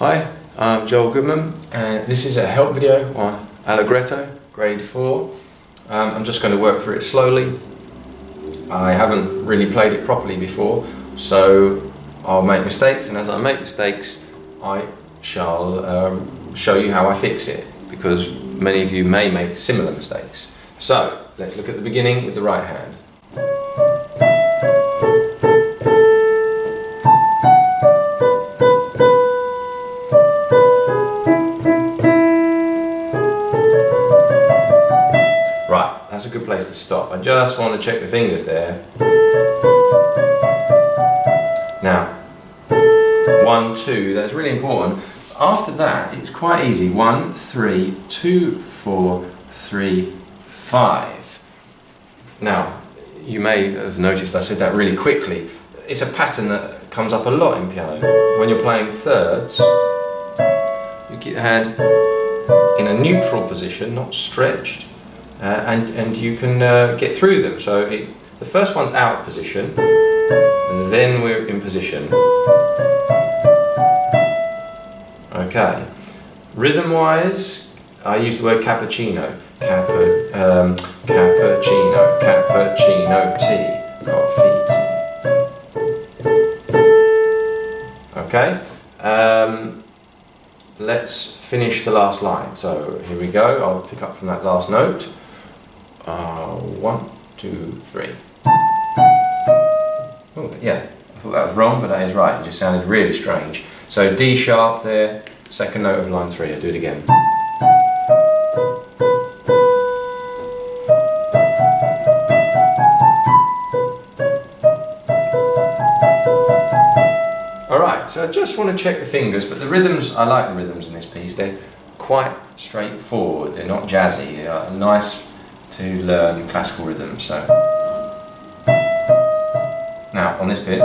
Hi, I'm Joel Goodman and this is a help video on Allegretto, grade 4. Um, I'm just going to work through it slowly. I haven't really played it properly before so I'll make mistakes and as I make mistakes I shall um, show you how I fix it because many of you may make similar mistakes. So let's look at the beginning with the right hand. Stop. I just want to check the fingers there. Now, one, two, that's really important. After that, it's quite easy. One, three, two, four, three, five. Now, you may have noticed I said that really quickly. It's a pattern that comes up a lot in piano. When you're playing thirds, you get your hand in a neutral position, not stretched, uh, and, and you can uh, get through them. So it, the first one's out of position, then we're in position. Okay. Rhythm-wise, I use the word cappuccino. Um, cappuccino, cappuccino tea, coffee tea. Okay. Um, let's finish the last line. So here we go. I'll pick up from that last note. Uh, one, two, three. Oh, yeah, I thought that was wrong, but that is right. It just sounded really strange. So D sharp there, second note of line three. I'll do it again. Alright, so I just want to check the fingers, but the rhythms, I like the rhythms in this piece. They're quite straightforward. They're not jazzy. They are nice to learn classical rhythms. So now on this bit,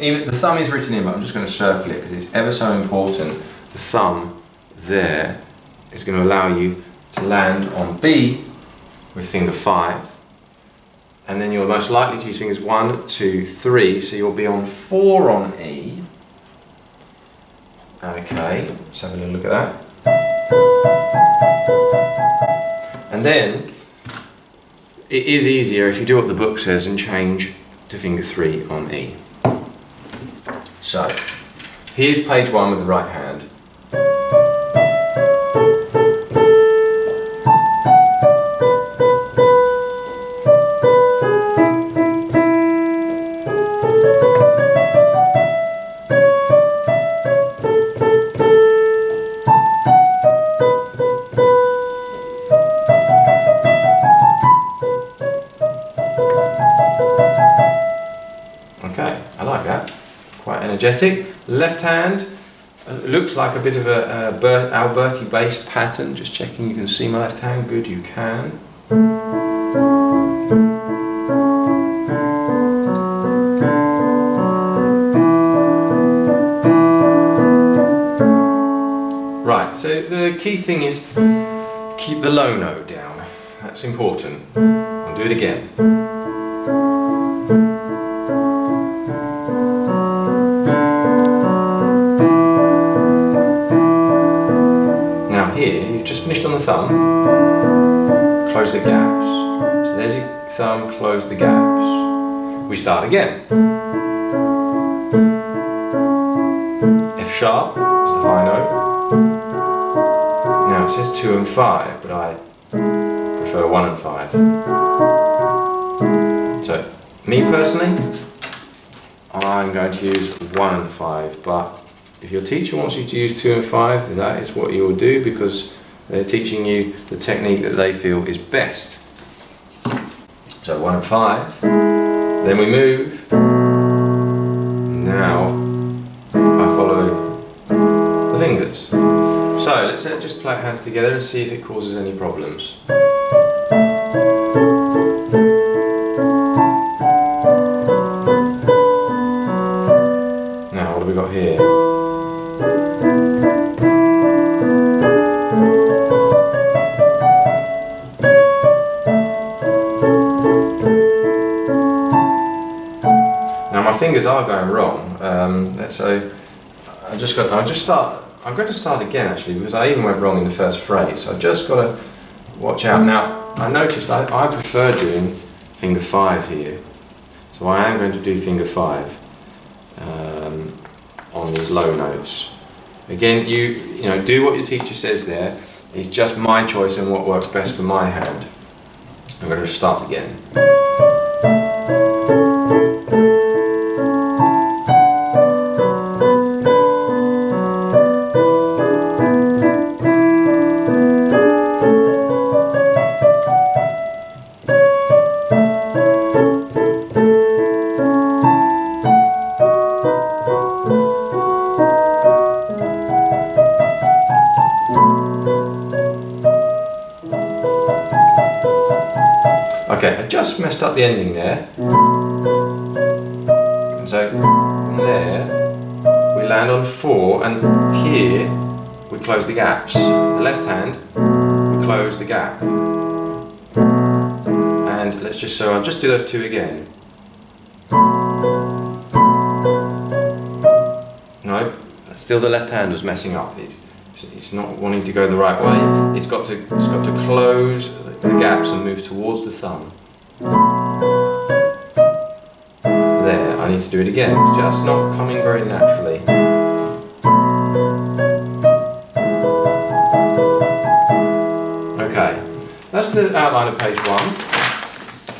even the thumb is written in, but I'm just going to circle it because it's ever so important. The thumb there is going to allow you to land on B with finger five, and then you're most likely to use fingers one, two, three. So you'll be on four on E. Okay, let's have a little look at that. And then it is easier if you do what the book says and change to finger three on E. So here's page one with the right hand. Energetic. Left hand uh, looks like a bit of a, a Ber Alberti bass pattern. Just checking you can see my left hand. Good, you can. Right, so the key thing is keep the low note down. That's important. I'll do it again. Just finished on the thumb, close the gaps. So there's your thumb, close the gaps. We start again. F sharp is the high note. Now it says 2 and 5, but I prefer 1 and 5. So, me personally, I'm going to use 1 and 5, but if your teacher wants you to use 2 and 5, that is what you will do because they're teaching you the technique that they feel is best. So 1 and 5, then we move. Now I follow the fingers. So let's uh, just play hands together and see if it causes any problems. So I just got. I just start. I'm going to start again actually because I even went wrong in the first phrase. So I just got to watch out. Now I noticed I, I prefer doing finger five here, so I am going to do finger five um, on these low notes. Again, you you know do what your teacher says there. It's just my choice and what works best for my hand. I'm going to start again. The ending there. And so from there we land on four and here we close the gaps. The left hand we close the gap. And let's just so I'll just do those two again. No, still the left hand was messing up. It's, it's not wanting to go the right way. It's got to it's got to close the gaps and move towards the thumb. Need to do it again. It's just not coming very naturally. Okay, that's the outline of page one.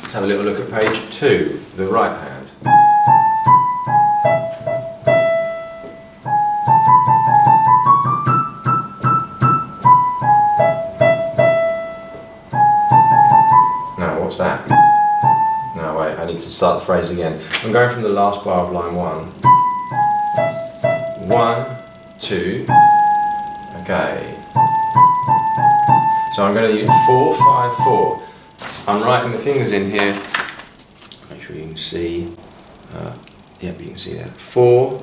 Let's have a little look at page two, the right hand. Start the phrase again. I'm going from the last bar of line one. One, two, okay. So I'm going to use four, five, four. I'm writing the fingers in here. Make sure you can see. Uh, yep, you can see that. Four,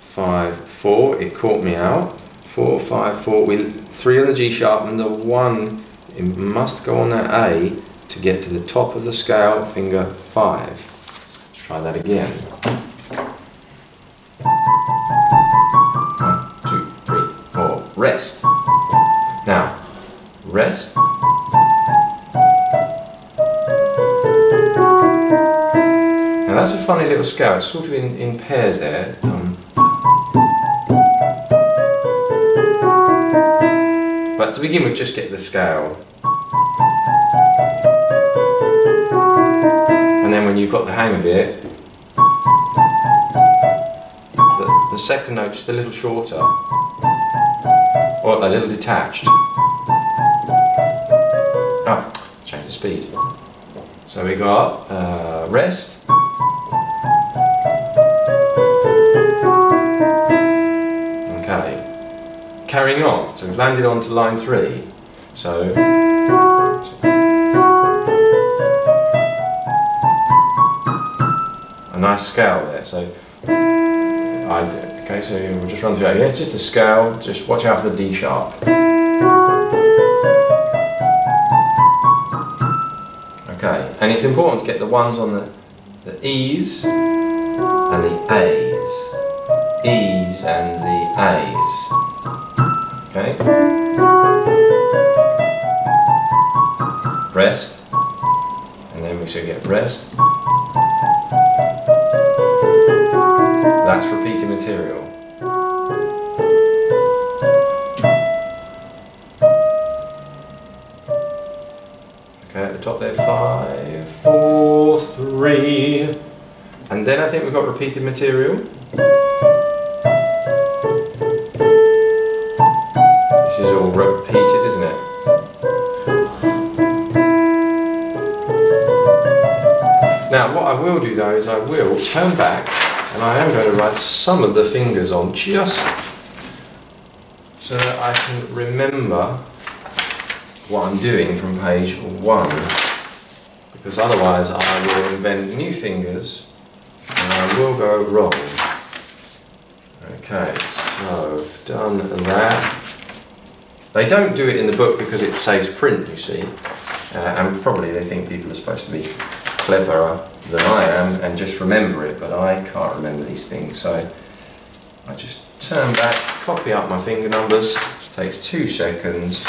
five, four. It caught me out. Four, five, four. We three on the G sharp and the one. It must go on that A to get to the top of the scale, finger five. Let's try that again. One, two, three, four. Rest. Now, rest. Now that's a funny little scale. It's sort of in, in pairs there. But to begin with, just get the scale. When you've got the hang of it, the, the second note just a little shorter, or a little detached. Oh, change the speed. So we got uh, rest. Okay. Carrying on. So we've landed on to line three. So nice scale there. So I okay. So we'll just run through it. Yeah, it's just a scale. Just watch out for the D sharp. Okay, and it's important to get the ones on the, the E's and the A's. E's and the A's. Okay? Rest. And then we should get rest. That's repeated material. Okay, at the top there, five, four, three. And then I think we've got repeated material. This is all repeated, isn't it? Now, what I will do though is I will turn back and I am going to write some of the fingers on just so that I can remember what I'm doing from page one because otherwise I will invent new fingers and I will go wrong. Okay, so I've done that. They don't do it in the book because it saves print, you see, uh, and probably they think people are supposed to be cleverer than I am and just remember it, but I can't remember these things, so I just turn back, copy up my finger numbers, takes two seconds.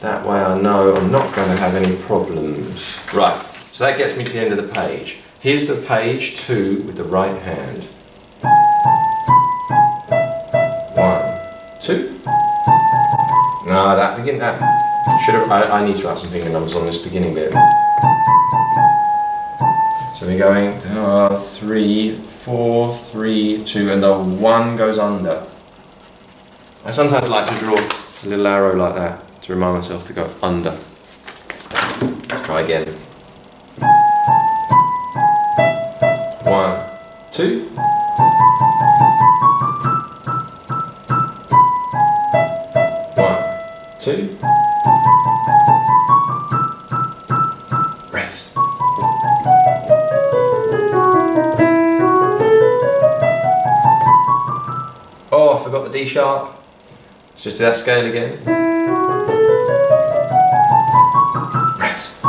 That way I know I'm not going to have any problems. Right, so that gets me to the end of the page. Here's the page two with the right hand. One, two. No, that begin that should have I, I need to add some finger numbers on this beginning bit. So we're going to, uh, three, four, three, two, and the one goes under. I sometimes like to draw a little arrow like that to remind myself to go under. Let's try again. One, two. One, two. D sharp. Let's just do that scale again. Rest.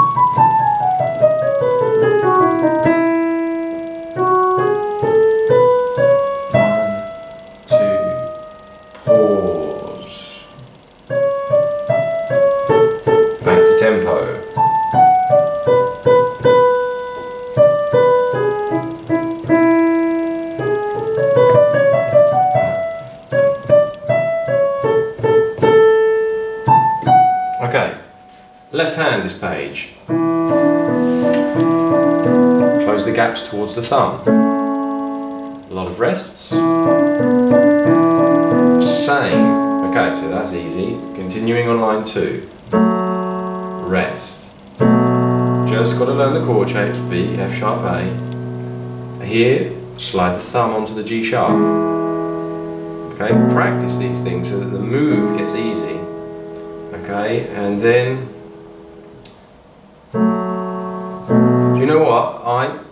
One, two, pause. Thumb. A lot of rests. Same. Okay, so that's easy. Continuing on line two. Rest. Just got to learn the chord shapes B, F sharp, A. Here, slide the thumb onto the G sharp. Okay, practice these things so that the move gets easy. Okay, and then do you know what I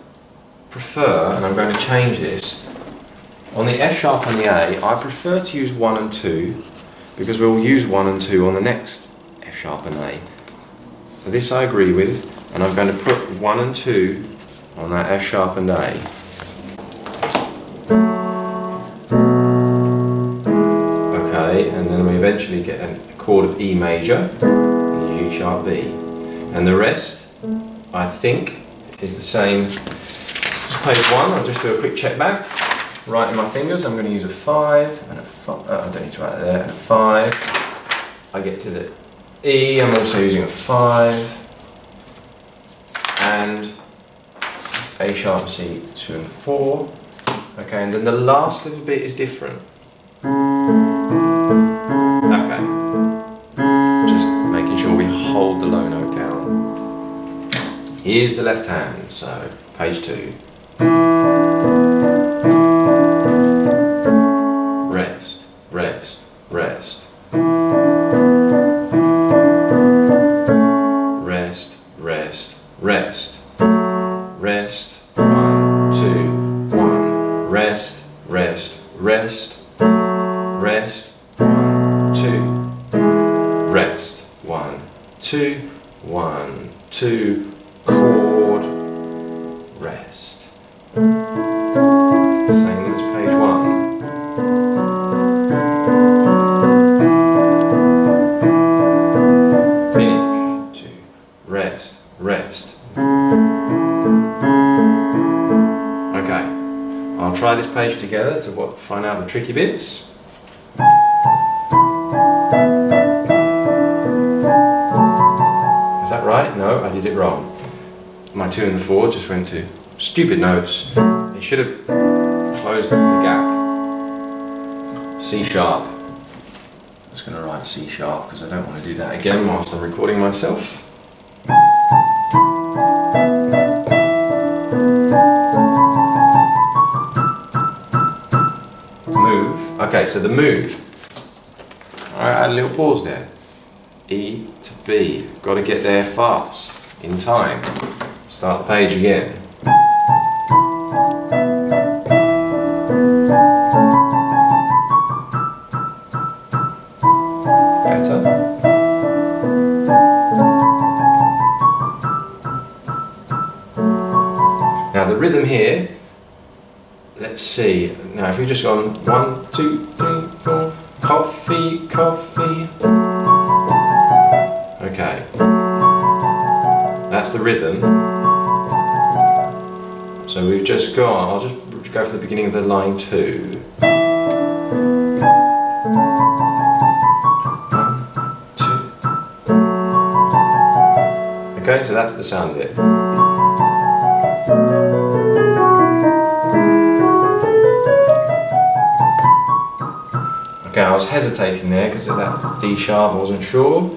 prefer, and I'm going to change this. On the F sharp and the A, I prefer to use 1 and 2 because we'll use 1 and 2 on the next F sharp and A. This I agree with, and I'm going to put 1 and 2 on that F sharp and A. Okay, and then we eventually get a chord of E major, E G sharp B. And the rest, I think, is the same page one. I'll just do a quick check back. Right in my fingers, I'm going to use a 5 and a 5. Oh, uh, I don't need to write it there. And a 5. I get to the E, I'm also using a 5. And A sharp, C, 2 and 4. Okay, and then the last little bit is different. Okay. Just making sure we hold the low note down. Here's the left hand, so page two. Rest, rest, rest. Rest, rest, rest. Rest, one, two, one. Rest, rest, rest. Rest, one, two. Rest, one, two, one, two. Chord, together to what, find out the tricky bits. Is that right? No, I did it wrong. My two and the four just went to stupid notes. They should have closed the gap. C sharp. I'm just going to write C sharp because I don't want to do that again whilst I'm recording myself. Okay, so the move. Alright, add a little pause there. E to B. Got to get there fast, in time. Start the page again. Better. Now the rhythm here, let's see. Now if we've just gone Okay. That's the rhythm. So we've just gone, I'll just go from the beginning of the line two. One, two. Okay, so that's the sound of it. I was hesitating there because of that D sharp, I wasn't sure.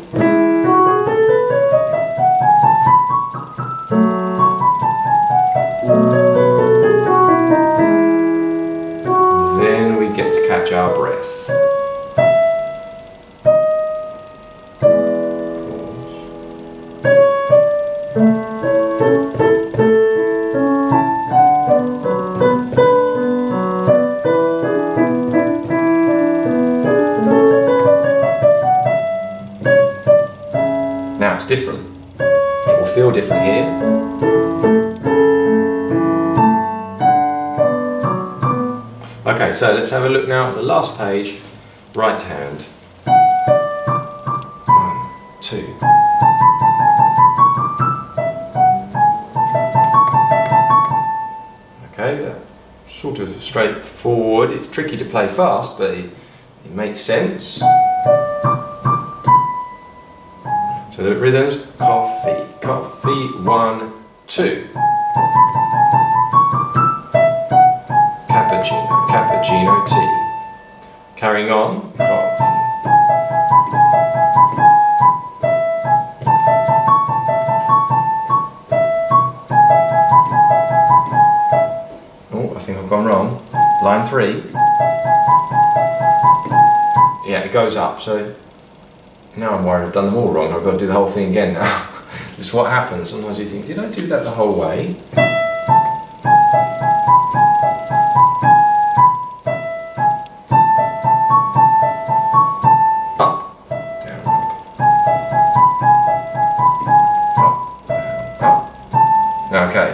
Let's have a look now at the last page, right hand. One, two. Okay, sort of straightforward. It's tricky to play fast, but it, it makes sense. So the rhythms coffee, coffee, one, two. Carrying on, coffee. Oh, I think I've gone wrong. Line three. Yeah, it goes up, so now I'm worried I've done them all wrong. I've got to do the whole thing again now. this is what happens. Sometimes you think, did I do that the whole way?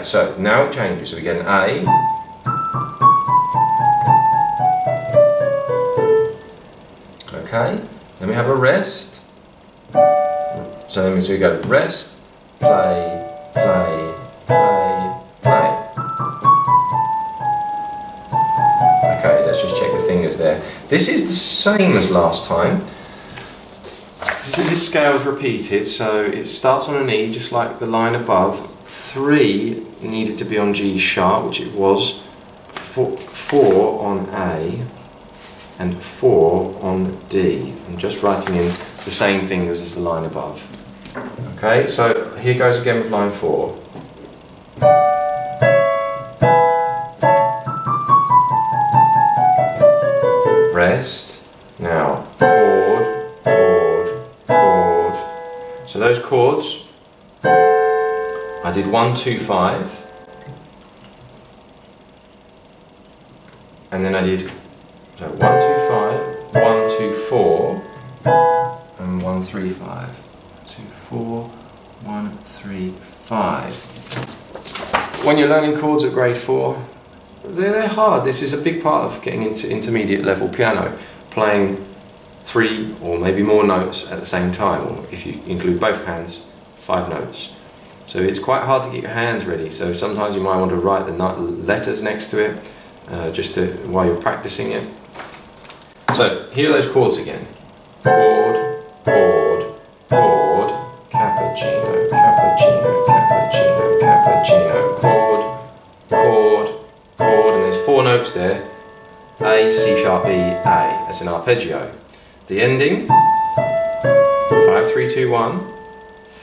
So now it changes. So we get an A. Okay, then we have a rest. So then we go rest, play, play, play, play. Okay, let's just check the fingers there. This is the same as last time. This, this scale is repeated, so it starts on an E just like the line above. Three needed to be on G sharp, which it was. Four, four on A and 4 on D. I'm just writing in the same fingers as the line above. Okay, so here goes again with line 4. Rest. Now, chord, chord, chord. So those chords, I did 1, 2, 5. And then I did so 1, 2, 5, 1, 2, 4, and 1, 3, 5. 2, 4, 1, 3, 5. When you're learning chords at grade 4, they're, they're hard. This is a big part of getting into intermediate level piano, playing three or maybe more notes at the same time, or if you include both hands, five notes. So it's quite hard to get your hands ready, so sometimes you might want to write the letters next to it, uh, just to, while you're practicing it. So here are those chords again. Chord, chord, chord, cappuccino, cappuccino, cappuccino, cappuccino, chord, chord, chord, and there's four notes there. A, C sharp, E, A. That's an arpeggio. The ending, 5, 3, 2, 1,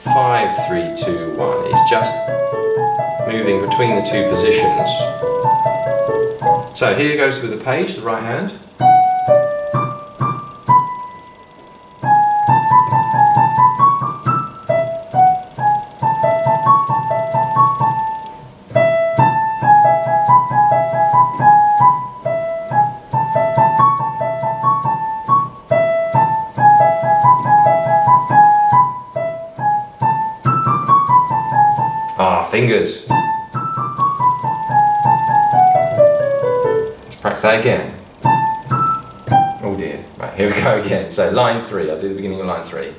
5, 3, 2, 1. It's just moving between the two positions. So here goes with the page, the right hand. Let's Oh dear. Right, here we go again. So line three, I'll do the beginning of line three.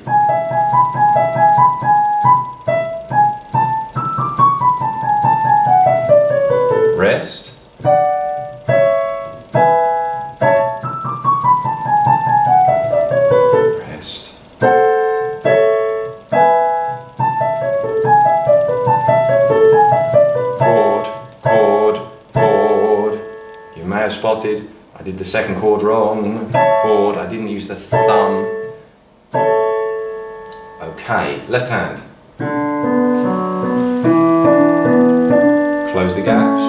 Rest. Rest. Spotted I did the second chord wrong. Chord, I didn't use the thumb. Okay, left hand. Close the gaps.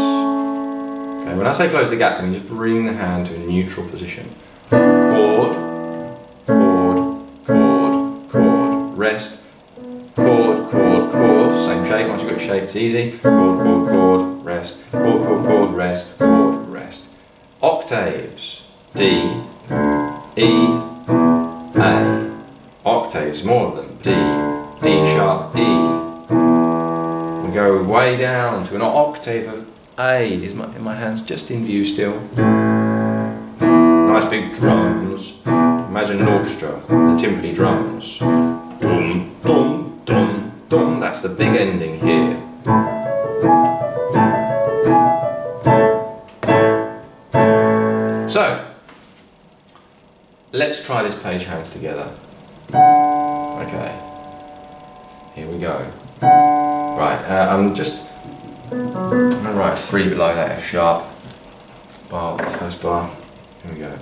Okay, when I say close the gaps, I mean just bring the hand to a neutral position. Chord, chord, chord, chord. Rest. Chord, chord, chord. Same shape. Once you've got your shape, it's easy. Chord, chord, chord. Rest. Chord, chord, chord. Rest. Chord, rest. Octaves. D, E, A. Octaves, more of them. D, D sharp, E. We go way down to an octave of A. Is my, my hands just in view still? Nice big drums. Imagine an orchestra, the timpani drums. Dum, dum, dum, dum. That's the big ending here. So, let's try this page hands together. Okay, here we go. Right, uh, I'm just I'm gonna write three below that F sharp bar, first bar. Here we go.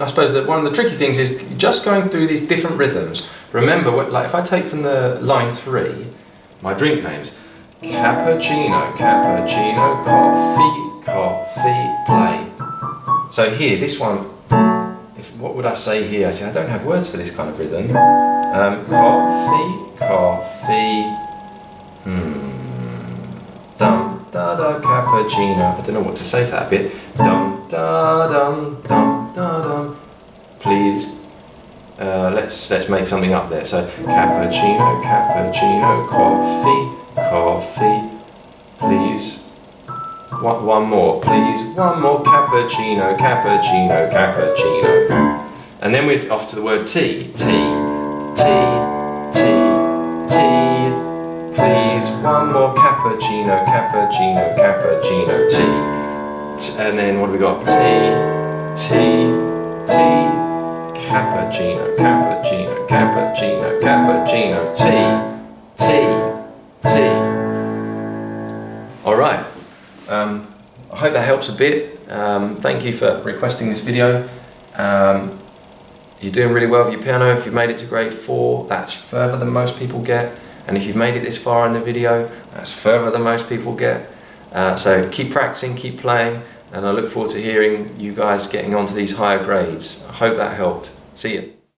I suppose that one of the tricky things is just going through these different rhythms. Remember, what, like if I take from the line three, my drink names, cappuccino, cappuccino, coffee, coffee, play. So here, this one, if, what would I say here? I say I don't have words for this kind of rhythm. Um, coffee, coffee, hmm, dum da da cappuccino. I don't know what to say for that bit. Dum da dum dum da dum. Please, uh, let's let's make something up there. So cappuccino, cappuccino, coffee, coffee. Please, one, one more, please. One more cappuccino, cappuccino, cappuccino. And then we're off to the word tea, tea, tea, tea, tea. Please, one more cappuccino, cappuccino, cappuccino, tea. And then what have we got? tea, tea, tea, cappuccino, cappuccino, cappuccino, cappuccino, tea, tea, tea. All right. Um, I hope that helps a bit. Um, thank you for requesting this video. Um, you're doing really well with your piano. If you've made it to grade four, that's further than most people get. And if you've made it this far in the video, that's further than most people get. Uh, so keep practicing, keep playing, and I look forward to hearing you guys getting onto these higher grades. I hope that helped. See you.